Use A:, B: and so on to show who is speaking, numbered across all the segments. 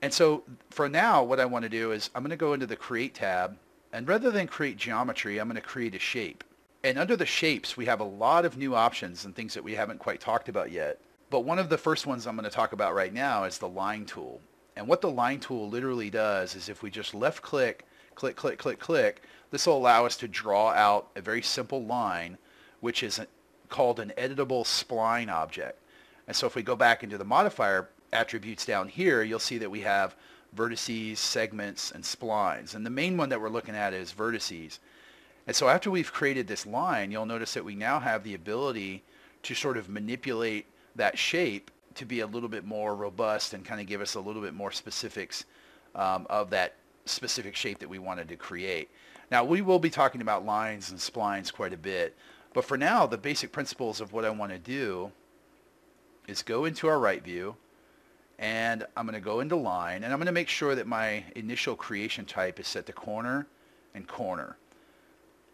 A: And so for now, what I want to do is I'm going to go into the Create tab, and rather than create geometry, I'm going to create a shape. And under the shapes, we have a lot of new options and things that we haven't quite talked about yet. But one of the first ones I'm going to talk about right now is the line tool. And what the line tool literally does is if we just left click, click, click, click, click, this will allow us to draw out a very simple line, which is called an editable spline object. And so if we go back into the modifier attributes down here, you'll see that we have vertices, segments, and splines. And the main one that we're looking at is vertices. And so after we've created this line, you'll notice that we now have the ability to sort of manipulate that shape to be a little bit more robust and kind of give us a little bit more specifics um, of that specific shape that we wanted to create. Now we will be talking about lines and splines quite a bit, but for now the basic principles of what I want to do is go into our right view and I'm going to go into line and I'm going to make sure that my initial creation type is set to corner and corner.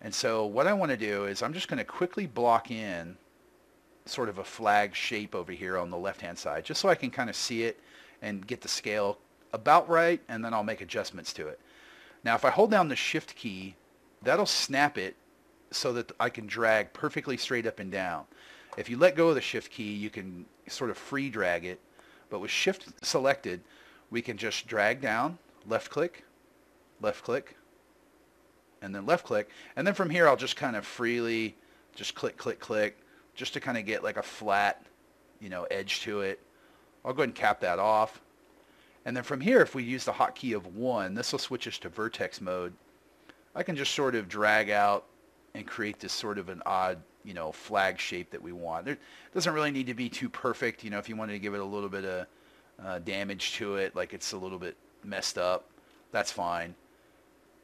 A: And so what I want to do is I'm just going to quickly block in sort of a flag shape over here on the left hand side just so I can kind of see it and get the scale about right and then I'll make adjustments to it. Now if I hold down the shift key that'll snap it so that I can drag perfectly straight up and down. If you let go of the shift key you can sort of free drag it but with shift selected we can just drag down left click left click and then left click and then from here I'll just kind of freely just click click click just to kind of get like a flat, you know, edge to it. I'll go ahead and cap that off. And then from here, if we use the hotkey of 1, this will switch us to vertex mode. I can just sort of drag out and create this sort of an odd, you know, flag shape that we want. It doesn't really need to be too perfect. You know, if you wanted to give it a little bit of uh, damage to it, like it's a little bit messed up, that's fine.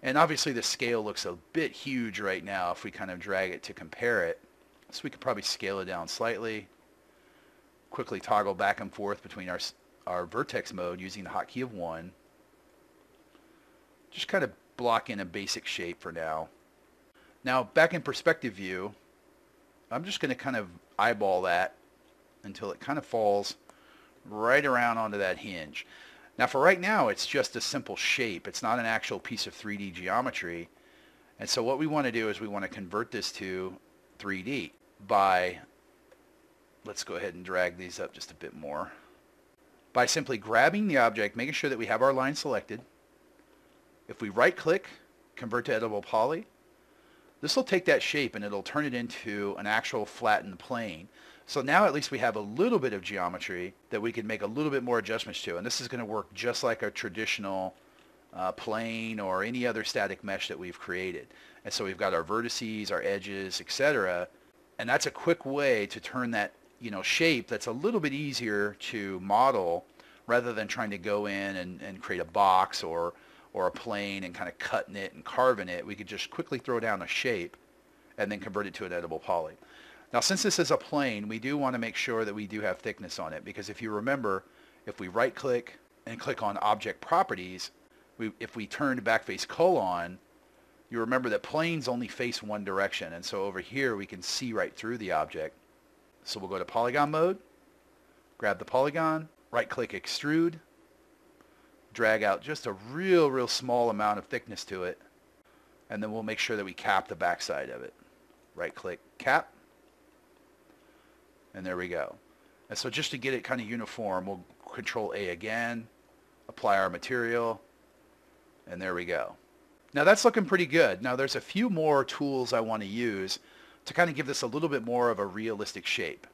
A: And obviously the scale looks a bit huge right now if we kind of drag it to compare it. So we could probably scale it down slightly, quickly toggle back and forth between our, our vertex mode using the hotkey of 1. Just kind of block in a basic shape for now. Now back in perspective view, I'm just going to kind of eyeball that until it kind of falls right around onto that hinge. Now for right now, it's just a simple shape. It's not an actual piece of 3D geometry. And so what we want to do is we want to convert this to 3D by, let's go ahead and drag these up just a bit more, by simply grabbing the object, making sure that we have our line selected. If we right click, convert to editable poly, this will take that shape and it'll turn it into an actual flattened plane. So now at least we have a little bit of geometry that we can make a little bit more adjustments to. And this is going to work just like a traditional uh, plane or any other static mesh that we've created. And so we've got our vertices, our edges, etc. And that's a quick way to turn that you know shape that's a little bit easier to model rather than trying to go in and, and create a box or or a plane and kind of cutting it and carving it. We could just quickly throw down a shape and then convert it to an editable poly. Now since this is a plane, we do want to make sure that we do have thickness on it because if you remember, if we right click and click on object properties, we, if we turn backface culling, you remember that planes only face one direction. And so over here, we can see right through the object. So we'll go to polygon mode, grab the polygon, right click extrude, drag out just a real, real small amount of thickness to it. And then we'll make sure that we cap the backside of it. Right click cap. And there we go. And so just to get it kind of uniform, we'll control A again, apply our material, and there we go. Now that's looking pretty good. Now there's a few more tools I want to use to kind of give this a little bit more of a realistic shape.